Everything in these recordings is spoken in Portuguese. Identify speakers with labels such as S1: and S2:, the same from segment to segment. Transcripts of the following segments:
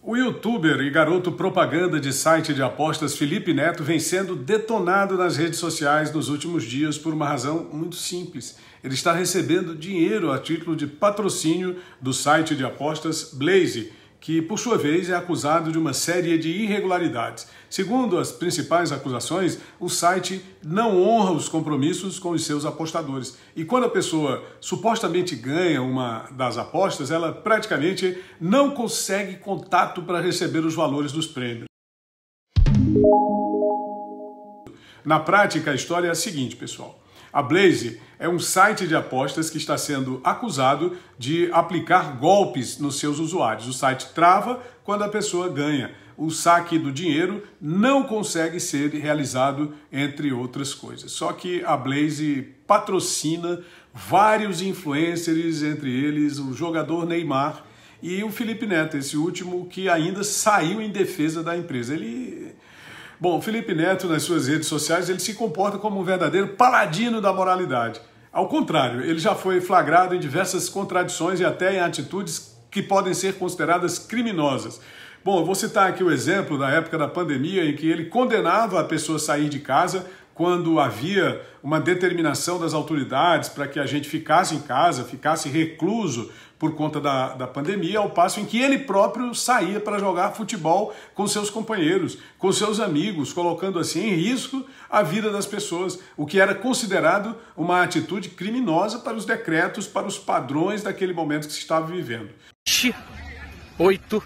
S1: O youtuber e garoto propaganda de site de apostas Felipe Neto vem sendo detonado nas redes sociais nos últimos dias por uma razão muito simples. Ele está recebendo dinheiro a título de patrocínio do site de apostas Blaze, que, por sua vez, é acusado de uma série de irregularidades. Segundo as principais acusações, o site não honra os compromissos com os seus apostadores. E quando a pessoa supostamente ganha uma das apostas, ela praticamente não consegue contato para receber os valores dos prêmios. Na prática, a história é a seguinte, pessoal. A Blaze é um site de apostas que está sendo acusado de aplicar golpes nos seus usuários. O site trava quando a pessoa ganha. O saque do dinheiro não consegue ser realizado, entre outras coisas. Só que a Blaze patrocina vários influencers, entre eles o jogador Neymar e o Felipe Neto, esse último que ainda saiu em defesa da empresa. Ele Bom, Felipe Neto, nas suas redes sociais, ele se comporta como um verdadeiro paladino da moralidade. Ao contrário, ele já foi flagrado em diversas contradições e até em atitudes que podem ser consideradas criminosas. Bom, eu vou citar aqui o exemplo da época da pandemia em que ele condenava a pessoa a sair de casa quando havia uma determinação das autoridades para que a gente ficasse em casa, ficasse recluso por conta da, da pandemia, ao passo em que ele próprio saía para jogar futebol com seus companheiros, com seus amigos, colocando assim em risco a vida das pessoas, o que era considerado uma atitude criminosa para os decretos, para os padrões daquele momento que se estava vivendo.
S2: Oito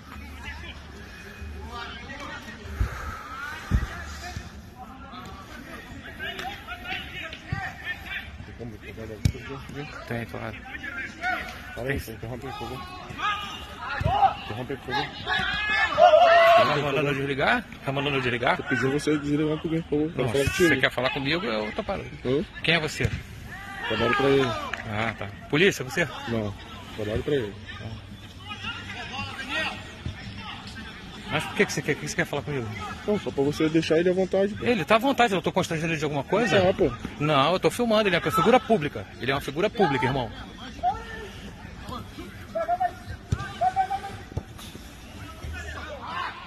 S2: Tem, claro.
S3: Fala aí, interrompe, por favor. Interrompe, por favor.
S2: Tá mandando desligar? Tá mandando desligar?
S3: Eu pedi você desligar comigo, por favor.
S2: Não, se você quer falar comigo, eu tô parando.
S3: Hã?
S2: Quem é você?
S3: Trabalho pra ele.
S2: Ah, tá. Polícia, você?
S3: Não, trabalho pra ele.
S2: Mas por que, que você quer? O que você quer falar comigo?
S3: Não, só pra você deixar ele à vontade, pô.
S2: Ele tá à vontade, eu tô constrangendo ele de alguma coisa?
S3: Ah, pô.
S2: Não, eu tô filmando, ele é uma figura pública. Ele é uma figura pública, irmão.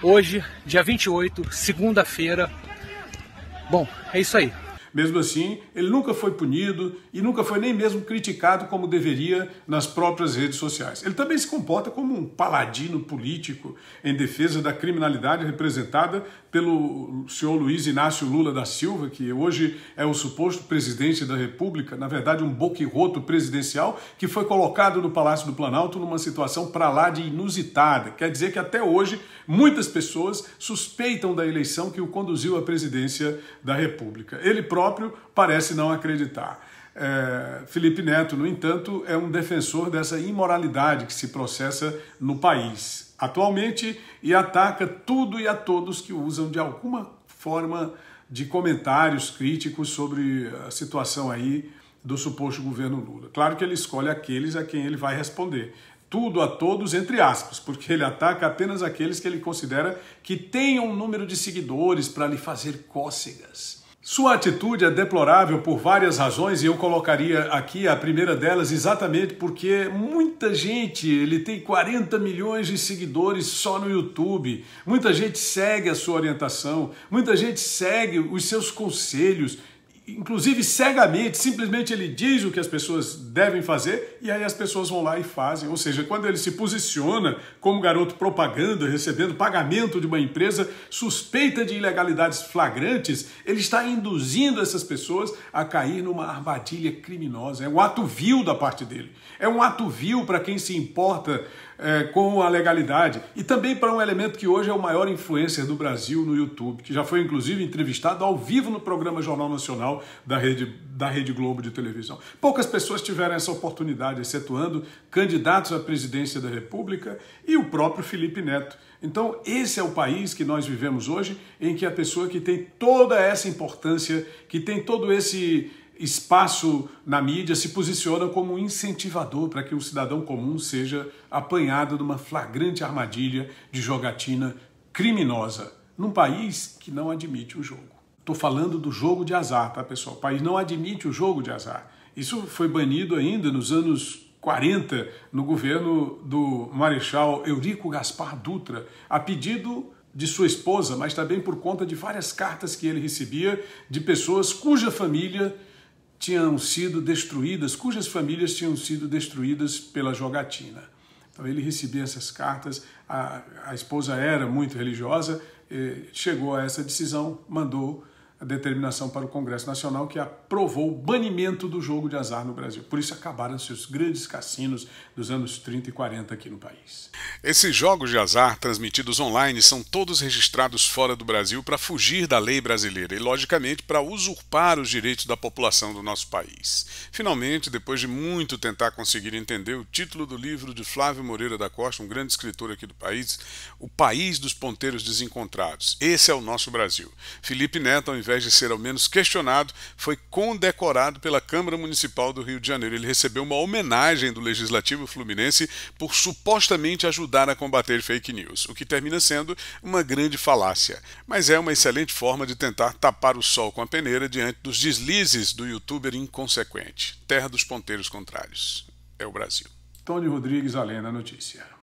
S2: Hoje, dia 28, segunda-feira. Bom, é isso aí.
S1: Mesmo assim, ele nunca foi punido e nunca foi nem mesmo criticado como deveria nas próprias redes sociais. Ele também se comporta como um paladino político em defesa da criminalidade representada pelo senhor Luiz Inácio Lula da Silva, que hoje é o suposto presidente da República, na verdade um boquirroto presidencial que foi colocado no Palácio do Planalto numa situação para lá de inusitada. Quer dizer que até hoje muitas pessoas suspeitam da eleição que o conduziu à presidência da República. Ele próprio parece não acreditar. É, Felipe Neto, no entanto, é um defensor dessa imoralidade que se processa no país atualmente e ataca tudo e a todos que usam de alguma forma de comentários críticos sobre a situação aí do suposto governo Lula. Claro que ele escolhe aqueles a quem ele vai responder. Tudo a todos, entre aspas, porque ele ataca apenas aqueles que ele considera que tenham um número de seguidores para lhe fazer cócegas. Sua atitude é deplorável por várias razões e eu colocaria aqui a primeira delas exatamente porque muita gente, ele tem 40 milhões de seguidores só no YouTube, muita gente segue a sua orientação, muita gente segue os seus conselhos inclusive cegamente, simplesmente ele diz o que as pessoas devem fazer e aí as pessoas vão lá e fazem. Ou seja, quando ele se posiciona como garoto propaganda, recebendo pagamento de uma empresa suspeita de ilegalidades flagrantes, ele está induzindo essas pessoas a cair numa armadilha criminosa. É um ato vil da parte dele. É um ato vil para quem se importa é, com a legalidade e também para um elemento que hoje é o maior influencer do Brasil no YouTube, que já foi inclusive entrevistado ao vivo no programa Jornal Nacional da Rede, da Rede Globo de televisão. Poucas pessoas tiveram essa oportunidade, excetuando candidatos à presidência da República e o próprio Felipe Neto. Então, esse é o país que nós vivemos hoje, em que a pessoa que tem toda essa importância, que tem todo esse espaço na mídia se posiciona como um incentivador para que o cidadão comum seja apanhado numa flagrante armadilha de jogatina criminosa num país que não admite o jogo. Estou falando do jogo de azar, tá pessoal? O país não admite o jogo de azar. Isso foi banido ainda nos anos
S4: 40, no governo do Marechal Eurico Gaspar Dutra, a pedido de sua esposa, mas também por conta de várias cartas que ele recebia de pessoas cuja família tinham sido destruídas, cujas famílias tinham sido destruídas pela jogatina. Então ele recebia essas cartas, a, a esposa era muito religiosa, chegou a essa decisão, mandou a determinação para o Congresso Nacional que aprovou o banimento do jogo de azar no Brasil. Por isso acabaram-se os grandes cassinos dos anos 30 e 40 aqui no país.
S1: Esses jogos de azar transmitidos online são todos registrados fora do Brasil para fugir da lei brasileira e, logicamente, para usurpar os direitos da população do nosso país. Finalmente, depois de muito tentar conseguir entender o título do livro de Flávio Moreira da Costa, um grande escritor aqui do país, O País dos Ponteiros Desencontrados. Esse é o nosso Brasil. Felipe Neto, ao invés de ser ao menos questionado, foi condecorado pela Câmara Municipal do Rio de Janeiro. Ele recebeu uma homenagem do Legislativo Fluminense por supostamente ajudar a combater fake news, o que termina sendo uma grande falácia. Mas é uma excelente forma de tentar tapar o sol com a peneira diante dos deslizes do youtuber inconsequente. Terra dos ponteiros contrários. É o Brasil.
S4: Tony Rodrigues, Além da Notícia.